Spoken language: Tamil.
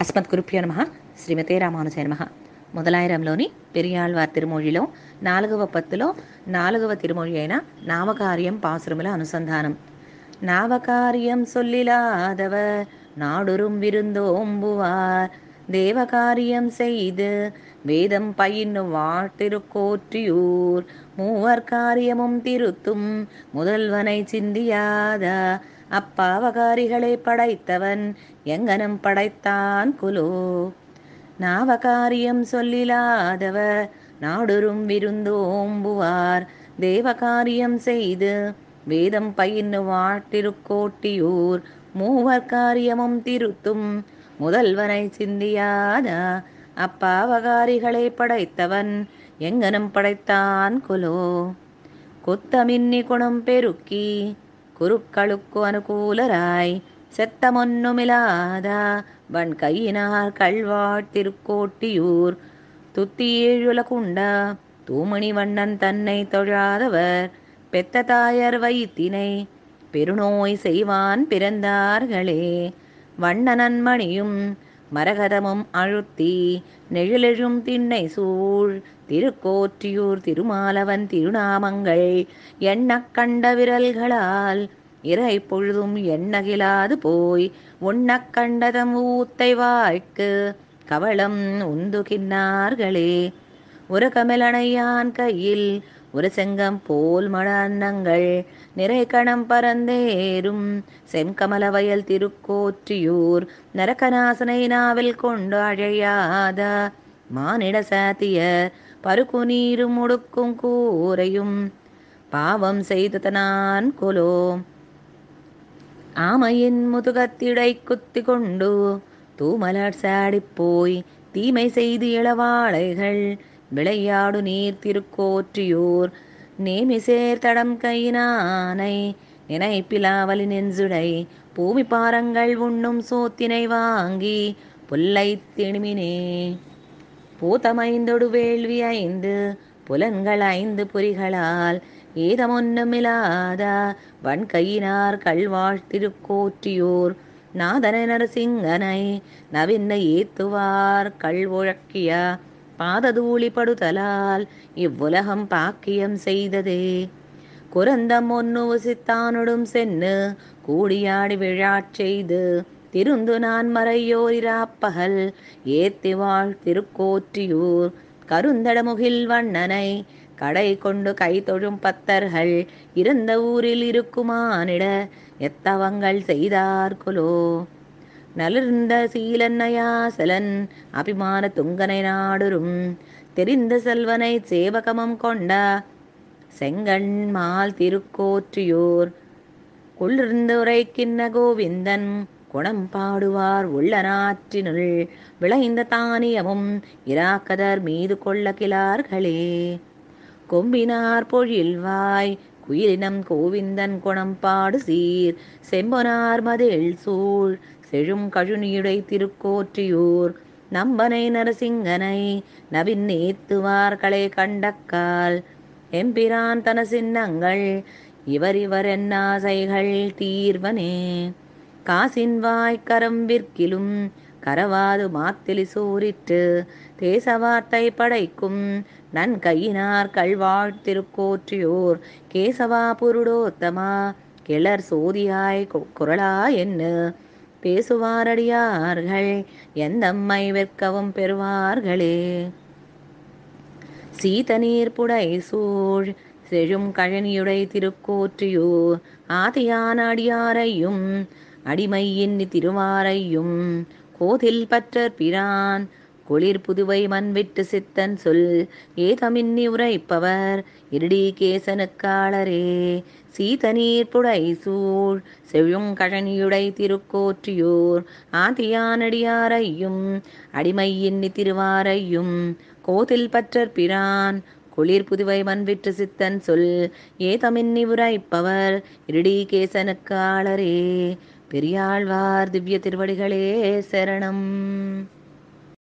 అస్మద్గురుభ్యో నమ శ్రీమతే రామానుజయ నమ మొదలాయరంలోని పెరియాళ్వార్ తిరుమొழிలో నాలుగవ పత్తులో నాలుగవ తిరుమొഴి అయిన నామకార్యం పాసురముల అనుసంధానం నావకార్యం சொல்லிலாதவர் நாடுறும் விருந்தோம்புவார் தேவகாரியம் செய்து வேதம் பயின்னும் வாழ்த்திருக்கோற்றியூர் மூவர் காரியமும் திருத்தும் முதல்வனை சிந்தியாதா அப்பாவகாரிகளை படைத்தவன் எங்கனம் படைத்தான் குலு. நாவகாரியம் சொல்லிலாதவர் நாடுறும் விருந்து ஓம்புவார். தேவகாரியம் செய்து வேதம் பயின்னு வாட்டிருக்கோட்டியூர் மூவர் காரியமும் திருத்தும் முதல்வனை சிந்தியாத அப்பாவகாரிகளை படைத்தவன் எங்கனம் படைத்தான் குலோ. கொத்தமின்னி குணம் பெருக்கி குருக்களுக்கு அனுகூலராய். செத்தமொன்னுமிலாதா வன் கையினார் கழ்வாழ்த்திருக்கோட்டியூர் துத்தி ஏழுலகுண்ட தூமணி வண்ணன் தன்னை தொழாதவர். பெத்த தாயர் வைத்தினை பெருநோய் செய்வான் பிறந்தார்களே. வண்ணனன் மணியும் மரகதமும் அழுத்தி நெழிலெழும் திண்ணை சூழ் திருக்கோற்றியூர் திருமாலவன் திருநாமங்கள் எண்ணக் கண்ட விரல்களால் இறை பொழுதும் எண்ணகிலாது போய் உண்ணக் கண்டதம் ஊத்தை வாய்க்கு கவளம் உந்துகின்னார்களே. ஒரு கமலனையான் கையில் ஒரு செங்கம் போல் மட அன்னங்கள் நிறை கணம் பரந்தேறும். செங்கமல வயல் திருக்கோற்றியூர் நரகநாசனை நாவில் கொண்டு அழையாத. மானிட சாத்திய பருக்கு நீரும் முடுக்கும் கூரையும். பாவம் செய்து தனான் கொலோ. ஆமையின் முதுகத்திடை குத்தி கொண்டு தூமலர் சாடிப்போய் தீமை செய்து இளவாளைகள். விளையாடு நீர் திருக்கோற்றியூர். நேமிசேர் தடம் கையினானை நினைப்பிலாவலி நெஞ்சுடை. பூமி பாரங்கள் உண்ணும் சோத்தினை வாங்கி புல்லை திணிமினே. பூத்தமைந்தொடு வேள்வி ஐந்து புலன்கள் ஐந்து பொறிகளால் ஏதமொன்னுமில்லாத வன்கையினார் கல்வாழ் திருக்கோற்றியூர். நாதன நரசிங்கனை நவின்ன ஏத்துவார் கல்வொழக்கிய பாததூளிப்படுதலால் இவ்வுலகம் பாக்கியம் செய்ததே. குரந்தம் ஒன்னு உசித்தானுடும் சென்னு கூடியாடி விழாச் செய்து திருந்து நான் மறையோரிராப்பகல் ஏத்தி வாழ் திருக்கோற்றியூர். கருந்தடமுகில் வண்ணனை கடை கொண்டு கை தொழும் பத்தர்கள் இருந்த ஊரில் இருக்குமானிட எத்தவங்கள் செய்தார்குலோ? நலிர்ந்த சீலன்னையாசலன் அபிமான துங்கனை நாடுரும் தெரிந்த செல்வனை சேவகமம் கொண்ட செங்கண் மால் திருக்கோற்றியூர். குளிர்ந்து உரைக்கின்ன கோவிந்தன் குணம் பாடுவார் உள்ள நாற்றினுள் விளைந்த தானியமும் இராக்கதர் மீது கொள்ள கிளார்களே. கொம்பினார் பொழில்வாய் குயிலினம் கோவிந்தன் குணம் பாடு சீர். செம்பொனார் மதில் சூழ். செழும் கழுனியுடை திருக்கோற்றியூர். நம்பனை நரசிங்கனை நவின் நேத்துவார்களை கண்டக்கால். எம்பிரான் தன சின்னங்கள் இவர் இவர் என்னாசைகள் தீர்வனே. காசின் வாய்க்கரம் விற்கிலும் கரவாது மாத்திலி சூரிட்டு தேசவார்த்தை படைக்கும் நன் கையினார் கல்வாழ்த்திருக்கோற்றியோர் கேசவா புருடோத்தமா கிளர் சோதியாய் குரலா என்ன பேசுவாரடியார்கள். எந்தம்மை விற்கவும் பெறுவார்களே? சீதநீர் புடை சூழ் செழும் கழனியுடை திருக்கோற்றியூர் ஆதியான அடியாரையும் அடிமையின் திருவாரையும் கோதில் பற்றர் பிரான். குளிர் புதுவை மண்விட்டு சித்தன் சொல். ஏதமின்னி உரைப்பவர் இருடி கேசனுக்காளரே சீதநீர் புடை சூழ். செழுங்கழனியுடை திருக்கோற்றியோர். ஆதியானடியாரையும் அடிமையின் திருவாரையும். கோதில் பற்றர் பிரான். குளிர் புதுவை மண்விற்று சித்தன் சொல். ஏதமின்னி உரைப்பவர் இருடி கேசனுக்காளரே பெரியாழ்வார் திவ்ய திருவடிகளே சரணம்.